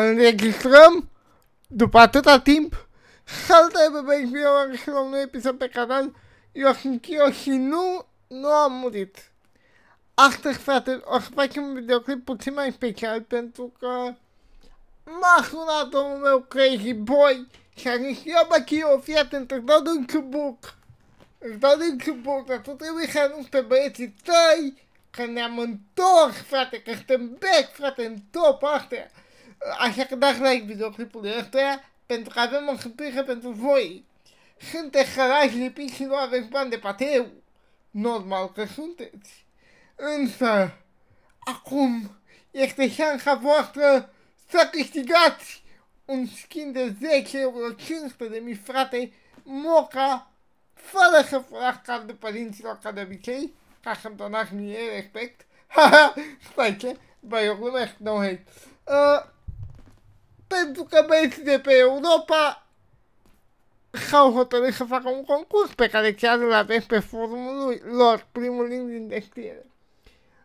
înregistrăm după atâta timp. Salutare băieți, eu am la un nou episod pe canal. Eu sunt eu și nu, nu am murit. Astăzi, frate, o să facem un videoclip puțin mai special pentru că m-a sunat domnul meu Crazy Boy și a zis, ia bă, eu, fii atent, îți dau din cubuc. Îți dau din cubuc, dar tu trebuie să anunți pe băieții tăi că ne-am întors, frate, că suntem back, frate, în top astea. Așa că dați like videoclipul ăsta pentru că avem o surpriză pentru voi. Sunteți săraci lipiți și nu aveți bani de pateu. Normal că sunteți. Însă, acum este șansa voastră să câștigați un skin de 10 euro, 500 de mii, frate, moca, fără să furați cardul părinților ca de obicei, ca să-mi donați mie respect. Haha, stai ce? Bă, eu glumesc, no hate. Uh, pentru că băieții de pe Europa s-au hotărât să facă un concurs pe care chiar îl aveți pe forumul lor, primul link din descriere.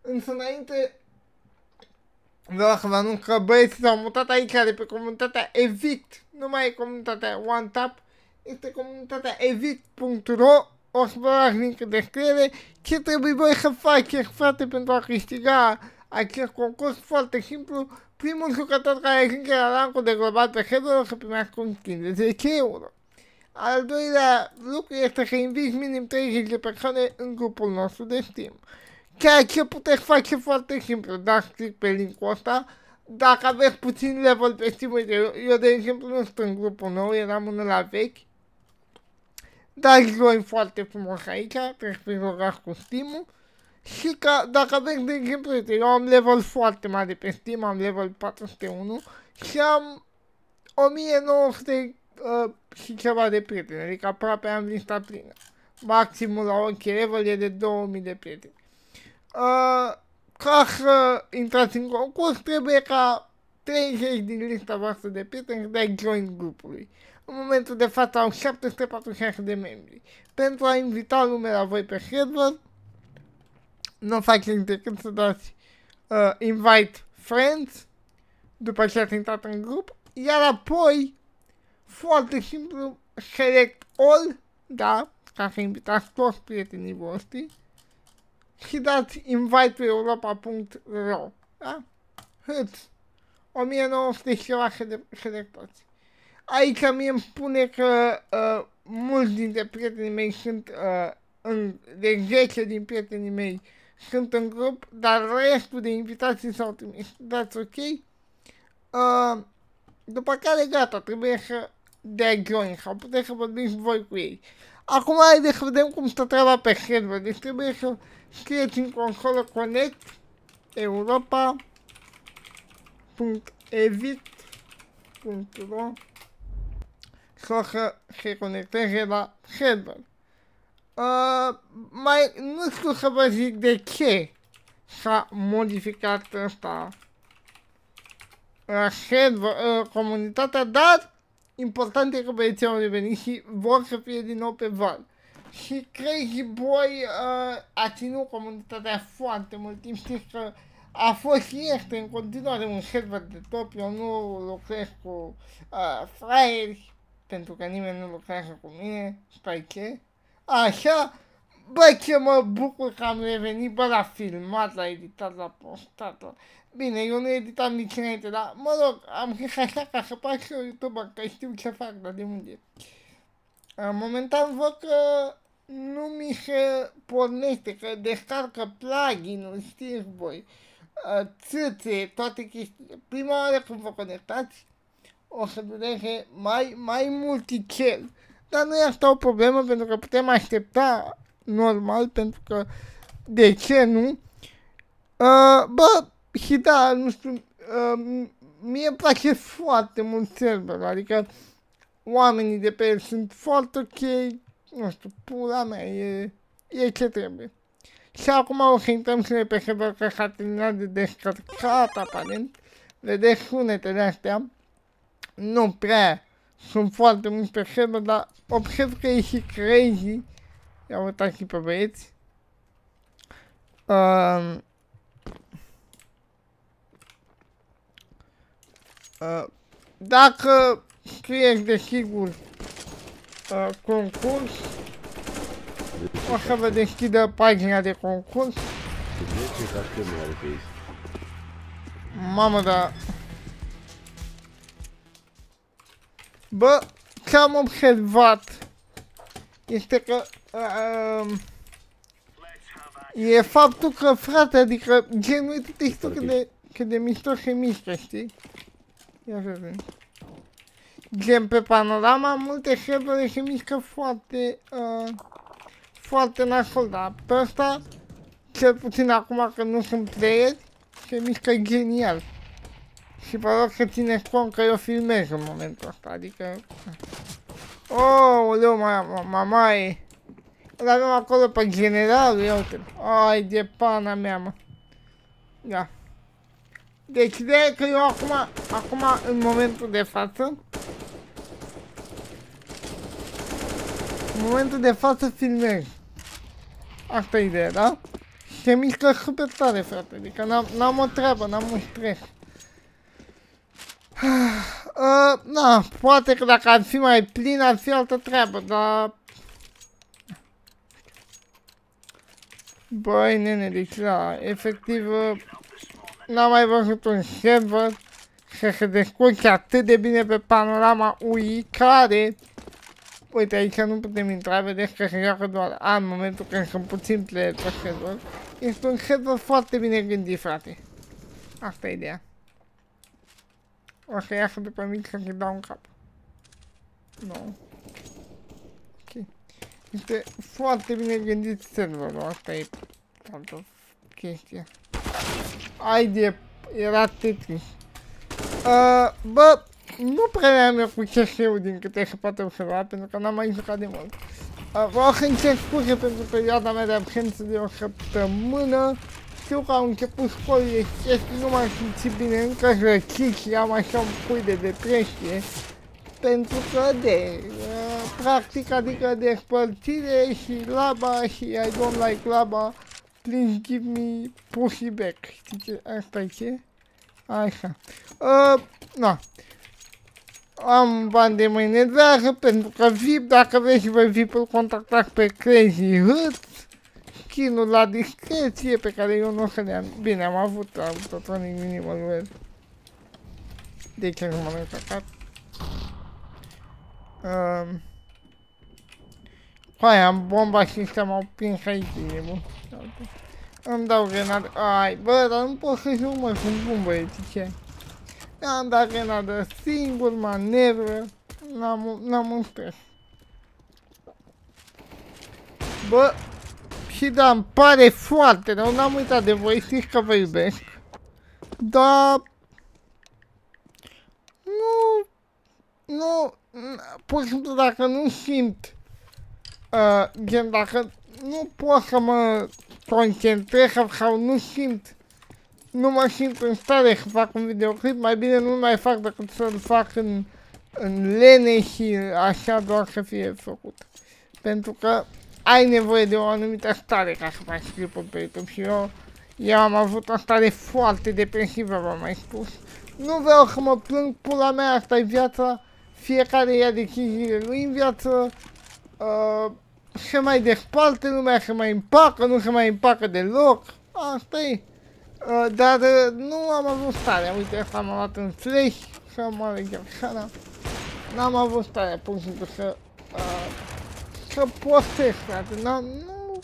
Însă înainte vreau să vă anunț că băieții s-au mutat aici de pe comunitatea Evict, nu mai e comunitatea OneTap, este comunitatea evict.ro o să vă las link în descriere ce trebuie voi să faceți, frate, pentru a câștiga acest concurs? Foarte simplu primul jucător care ajunge la rancul de global pe server o să primească un skin de 10 euro. Al doilea lucru este să inviți minim 30 de persoane în grupul nostru de Steam. Ceea ce puteți face foarte simplu, dați click pe linkul ăsta, dacă aveți puțin level pe Steam, uite, eu, eu de exemplu nu sunt în grupul nou, eram unul la vechi, dați join foarte frumos aici, trebuie să cu Steam-ul, și că dacă aveți, de exemplu, uite, eu am level foarte mare pe Steam, am level 401 și am 1900 uh, și ceva de prieteni, adică aproape am lista plină. Maximul la orice level e de 2000 de prieteni. Uh, ca să intrați în concurs, trebuie ca 30 din lista voastră de prieteni să dai join grupului. În momentul de față au 746 de membri. Pentru a invita lumea la voi pe server, nu faceți decât să dați uh, invite friends după ce ați intrat în grup, iar apoi, foarte simplu, select all, da, ca să invitați toți prietenii voștri și dați invite pe europa.ro, da? Hâți, 1900 și ceva selectați. Aici mie îmi spune că uh, mulți dintre prietenii mei sunt, uh, în, de 10 din prietenii mei sunt în grup, dar restul de invitații s-au trimis. That's ok. Uh, după care gata, trebuie să dea join sau puteți să vorbiți voi cu ei. Acum haideți să vedem cum stă treaba pe server. Deci trebuie să scrieți în consolă connect europa.evit.ro să se conecteze la server. Uh, mai nu știu să vă zic de ce s-a modificat ăsta uh, server, uh, comunitatea, dar important e că băieții au revenit și vor să fie din nou pe val. Și Crazy Boy uh, a ținut comunitatea foarte mult timp, știți că a fost și este în continuare un server de top, eu nu lucrez cu uh, fraieri, pentru că nimeni nu lucrează cu mine, stai ce? Așa, bă, ce mă bucur că am revenit, bă, la filmat, la editat, la postat, la... Bine, eu nu editam nici înainte, dar, mă rog, am zis așa ca să fac și eu YouTube, că știu ce fac, dar de unde. Momentan văd că nu mi se pornește, că descarcă plugin-ul, știți voi, țâțe, toate chestii. Prima oară când vă conectați, o să dureze mai, mai multicel. Dar nu e asta o problemă pentru că putem aștepta normal pentru că de ce nu? Uh, bă, și da, nu știu, uh, mie îmi place foarte mult server, adică oamenii de pe el sunt foarte ok, nu știu, pula mea, e, e ce trebuie. Și acum o să intrăm și noi pe server că s-a terminat de descărcat aparent. Vedeți sunetele astea. Nu prea sunt foarte mulți pe server, dar observ că e și crazy. Ia uitați și pe băieți. Um, Uh, dacă scrieți de sigur uh, concurs, o să vă deschidă pagina de concurs. Ce ca schemă are pe aici? Mamă, da. Bă, ce am observat este că uh, e faptul că, frate, adică, gen, uite-te și tu cât de, cât de mișto se mișcă, știi? Ia să vedem. Gen, pe panorama, multe servere se mișcă foarte, uh, foarte nasol, dar pe ăsta, cel puțin acum că nu sunt playeri, se mișcă genial. Și vă rog să țineți cont că eu filmez în momentul ăsta, adică... Oh, leu, mama e... Îl avem acolo pe general, ia uite Ai de pana mea, mă. Da. Deci ideea e că eu acum, acum, în momentul de față... În momentul de față filmez. Asta e ideea, da? Se mișcă super tare, frate, adică n-am o treabă, n-am un stres. Uh, na, poate că dacă ar fi mai plin ar fi altă treabă, dar... Băi, nene, deci da, efectiv n-am mai văzut un server să se descurce atât de bine pe panorama UI care Uite, aici nu putem intra, vedeți că se joacă doar A în momentul când sunt puțin player pe server. Este un server foarte bine gândit, frate. Asta e ideea. O să iasă de pe mic să-i dau un cap. Nu. Ok. Este foarte bine gândit serverul, asta e toată chestia. Ai de... era Tetris. Uh, bă, nu prea am eu cu CSU din câte se poate observa, pentru că n-am mai jucat de mult. Uh, vreau să încerc scuze pentru perioada mea de absență de o săptămână. Știu că au început școlile și nu m-am simțit bine încă răcit și am așa un pui de depresie. Pentru că de uh, practic, adică de spărțire și laba și I don't like laba, please give me pussy back. Știi ce? Asta e ce? Așa. Uh, na. Am bani de mâine dragă pentru că VIP, dacă vreți și voi VIP-ul contactați pe Crazy Hut chinul la discreție pe care eu nu o să le am. Bine, am avut, am avut tot un minimal well. De ce nu m-am atacat? Um, Hai, am bomba și ăștia m-au prins aici, e bun. Îmi dau grenadă. Ai, bă, dar nu pot să joc, mă, sunt bun, băieți, ce? Am dat grenadă singur, manevră. N-am un stres. Bă, și da, îmi pare foarte rău, n-am uitat de voi, știți că vă iubesc. Dar... Nu... Nu... Pur și simplu dacă nu simt... Uh, gen, dacă nu pot să mă concentrez sau nu simt... Nu mă simt în stare să fac un videoclip, mai bine nu mai fac decât să-l fac în, în lene și așa doar să fie făcut. Pentru că ai nevoie de o anumită stare ca să faci clipul pe YouTube și eu, eu am avut o stare foarte depresivă, v-am mai spus. Nu vreau să mă plâng, pula mea, asta e viața, fiecare ia deciziile lui în viață, uh, se mai despalte lumea, se mai împacă, nu se mai împacă deloc, asta e. Uh, dar uh, nu am avut stare, uite, asta m-a luat în flash, și am ales N-am avut stare, pur și simplu, să... Uh, să postez, frate, n-am, nu...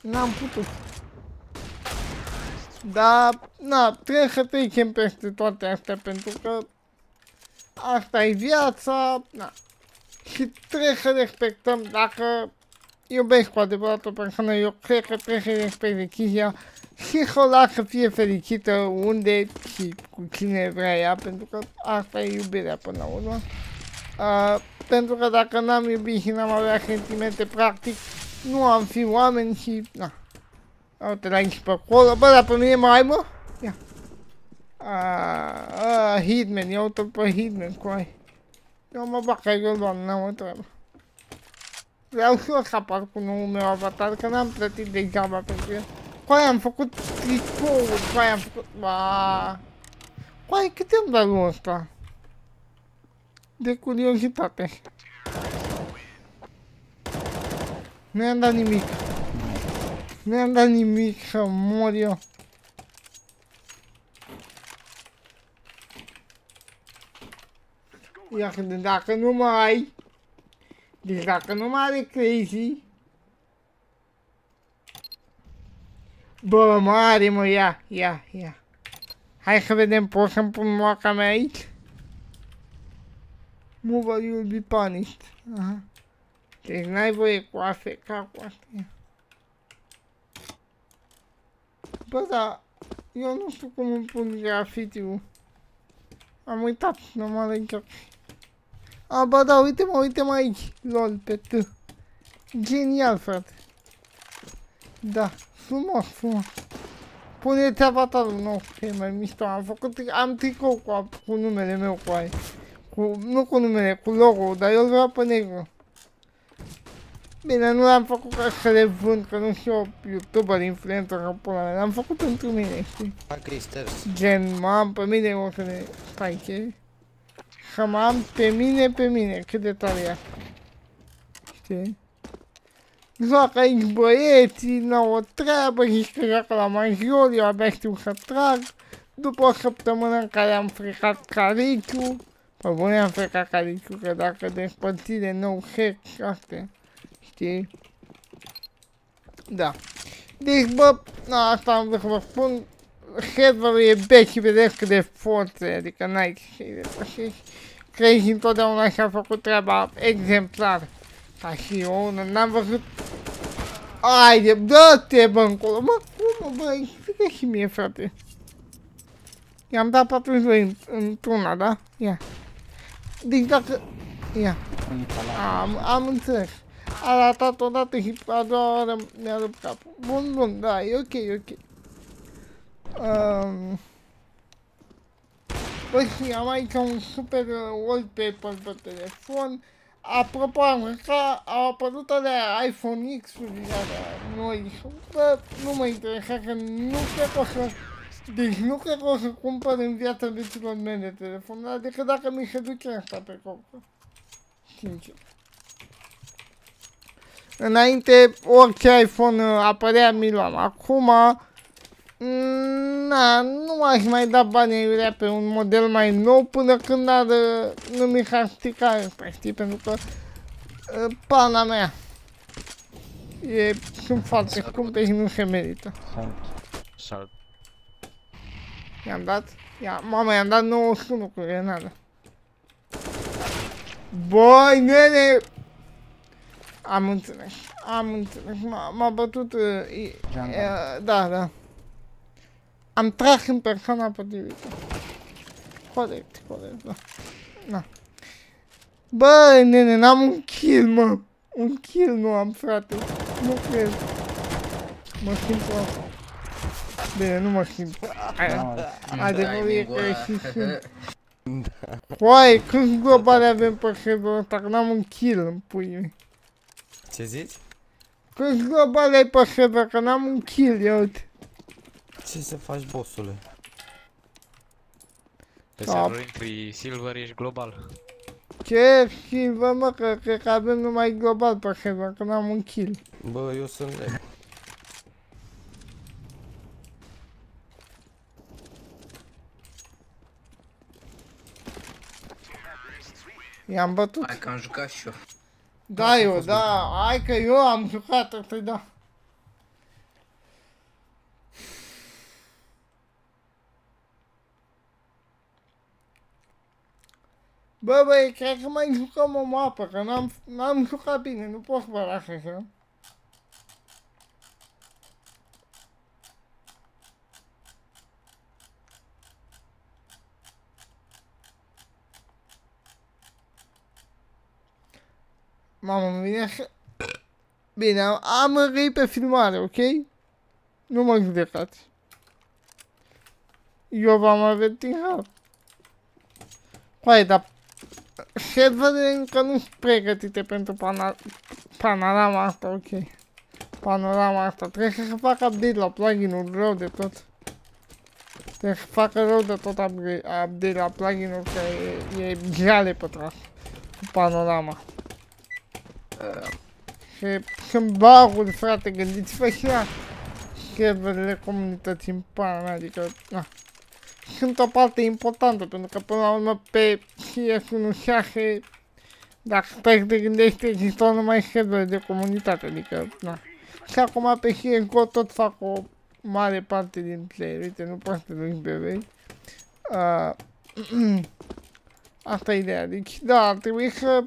N-am putut. Dar, na, trebuie să trecem peste toate astea, pentru că asta e viața, na. Și trebuie să respectăm, dacă iubesc cu adevărat o persoană, eu cred că trebuie să respect decizia și să o las să fie fericită unde și cu cine vrea ea, pentru că asta e iubirea până la urmă. Uh, pentru că dacă n-am iubit și n-am avea sentimente, practic, nu am fi oameni și... Na. Uite la aici pe acolo. Bă, dar pe mine mai mă? Ia. Aaaa, uh, Hitman, ia uite pe Hitman, cu ai. Eu mă bag ca eu doamne, n-am o treabă. Vreau și eu să apar cu noul meu avatar, că n-am plătit degeaba pentru el. Cu aia am făcut tricouri, cu aia am făcut... Ba... Cu aia cât dă lui ăsta? De curiozitate. Nu i-am dat nimic. Nu i-am dat nimic să mor eu. Iar dacă nu mai ai... Deci dacă nu mai are crazy... Bă, mare mă, ia, ia, ia. Hai să vedem, pot să-mi pun moaca mea aici? Move or you'll be punished. Aha. Deci n-ai voie cu AFK cu astea. Bă, da, eu nu știu cum îmi pun grafitiul. Am uitat, nu mă încerc. A, bă, da, uite-mă, uite-mă aici. LOL, pe T. Genial, frate. Da, frumos, frumos. Pune-te avatarul nou, că e mai mișto. Am făcut, am tricou cu, cu numele meu cu aia. Cu, nu cu numele, cu logo dar eu îl vreau pe negru. Bine, nu l-am făcut ca să le vând, că nu știu youtuber, influencer, că pula mea. L-am făcut pentru mine, știi? Gen, mă am pe mine, o să ne... Stai, ce? Că mă am pe mine, pe mine, cât de tare e. Știi? Joacă aici băieții, n-au o treabă, și că joacă la major, eu abia știu să trag. După o săptămână în care am frecat cariciu, pe bune am frecat cariciu, că dacă despărțire nou hack, astea, știi? Da. Deci, bă, na, asta am vrut să vă spun, serverul e bec și vedeți cât de forțe, adică n-ai ce de pășești. Crazy întotdeauna și-a făcut treaba exemplar. Ca și eu, n-am văzut... Haide, dă-te bă încolo, mă, cum mă, bă, explică și mie, frate. I-am dat 42 într-una, da? Ia. Deci dacă... Ia. Am, am înțeles. A ratat odată și a doua oară mi-a rupt capul. Bun, bun, da, e ok, e ok. Um, Bă, și am aici un super wallpaper pe telefon. Apropo, am că au apărut alea iPhone X-uri alea noi. Bă, nu mă interesează, nu cred că o să... Deci nu cred că o să cumpăr în viața vieților mele telefon, decât dacă mi se duce asta pe copă. Sincer. Înainte, orice iPhone apărea, mi luam. Acum, Na, nu aș mai da bani aiurea pe un model mai nou până când ar, nu mi s-ar strica ăsta, știi, pentru că uh, pana mea e, sunt foarte scumpe și nu se merită. Salt. I-am dat? Ia, mama, i-am dat 91 cu grenada. Băi, nene! Am înțeles, am înțeles, m-a bătut, uh, uh, da, da. Am tras în persoana potrivită. Corect, corect, da. Na. Bă, nene, n-am un kill, mă. Un kill nu am, frate. Nu cred. Mă simt prost. Bine, nu mă simt. Adevărul e că și sunt. Uai, câți globale avem pe serverul ăsta, că n-am un kill în pui Ce zici? Câți globale ai pe server, că n-am un kill, ia uite. Ce să faci, bossule? Pe serverul intri silver, ești global. Ce silver, mă, că cred că avem numai global pe server, că n-am un kill. Bă, eu sunt leg. I-am bătut. Hai că am jucat și eu. Da, eu, da, hai că eu am jucat, asta da. Bă, băi, cred că mai jucăm o mapă, că n-am, n-am jucat bine, nu pot să vă las așa. Mamă, mă vine așa... Bine, am, am răi pe filmare, ok? Nu mă judecați. Eu v-am avertizat. Păi, dar serverele încă nu sunt pregătite pentru pana panorama asta, ok. panorama asta. Trebuie să fac update la plugin-ul rău de tot. Trebuie să facă rău de tot upgrade- update la plugin-ul că e, e jale pe tras. Cu panorama. Și sunt baguri, frate, gândiți-vă și la serverele comunității în pana mea, adică, na. Sunt o parte importantă, pentru că până la urmă pe CS16, dacă stai să te gândești, există numai servere de comunitate, adică, na. Și acum pe CSGO tot fac o mare parte dintre ele, uite, nu poți să te duci pe vei. Uh, asta e ideea, deci, da, ar trebui să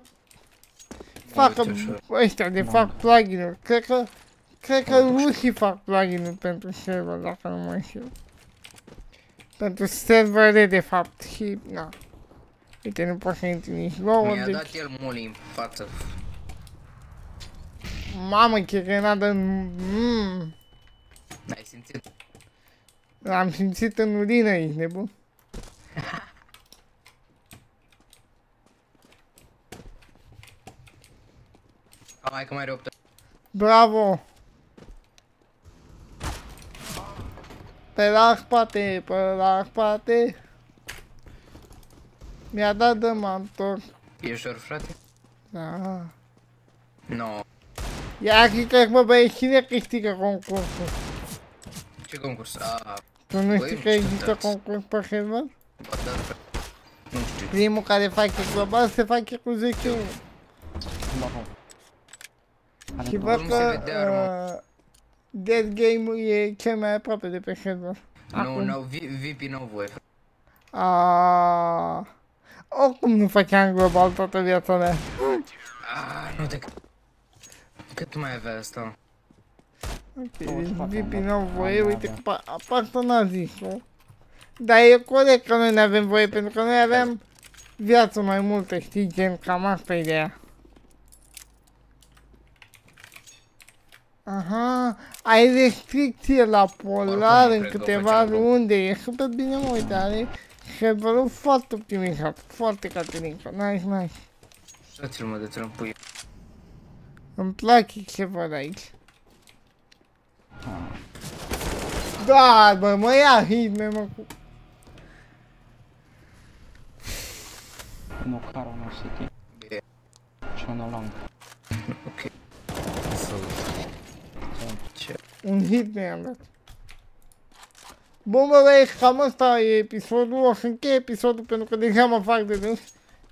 facă uite așa. ăștia de fac plugin-uri. Cred că, cred că rușii fac plugin-uri pentru server, dacă nu mă înșel. Pentru servere, de fapt, și, na. Uite, nu poți să intri nici nouă, Mi-a deci... dat el muli în față. Mamă, ce grenadă în... Mm, Ai simțit? L-am simțit în urină, ești nebun. Are 8 Bravo! Pe la spate, pe la spate. Mi-a dat de mantor. Ești or, frate? Da. No. Ia ziceți, mă băieți, cine câștigă concursul? Ce concurs? A, Tu nu Băi, știi că există concurs pe server? ba da. Nu știu. Primul care face global se face cu 10 euro. Și văd Cum că se vedea, uh, Dead Game-ul e cel mai aproape de pe server. Nu, Acum. nu, VIP nu voi. frate. A... Oricum nu făceam global toată viața mea. Ah, nu te... Cât mai avea asta? Ok, deci VP nu au voie, uite că pa- apar n-a zis-o. Dar e corect că noi nu avem voie, pentru că noi aveam viață mai multă, știi, gen, cam asta e ideea. Aha, ai restricție la polar Oricum, în cred că o câteva făceam rău. runde, e super bine, mă, uite, are serverul foarte optimizat, foarte Caterinca, nice, nice. Să-ți-l mă de ți pui. Îmi place ce văd aici. Da, bă, mă ia hitme, mă, cu... No caro no city. E, C'è una long. ok. Ce? Un hit. Bun, bă, băieți, cam asta e episodul. O să închei episodul pentru că deja mă fac de râs.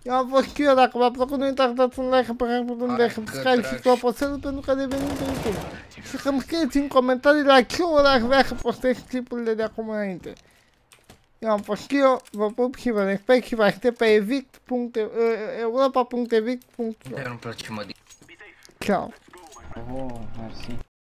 Eu am fost eu, dacă v-a plăcut, nu uitați dați un like pe care putem de Hai, subscribe și clopoțelul pentru că devenim pe YouTube. Și să-mi scrieți în comentarii la ce oră aș vrea să postez clipurile de acum înainte. Eu am fost eu, vă pup și vă respect și vă aștept pe evict.europa.evict.ro Dar nu-mi place mă. Ciao. Oh, merci.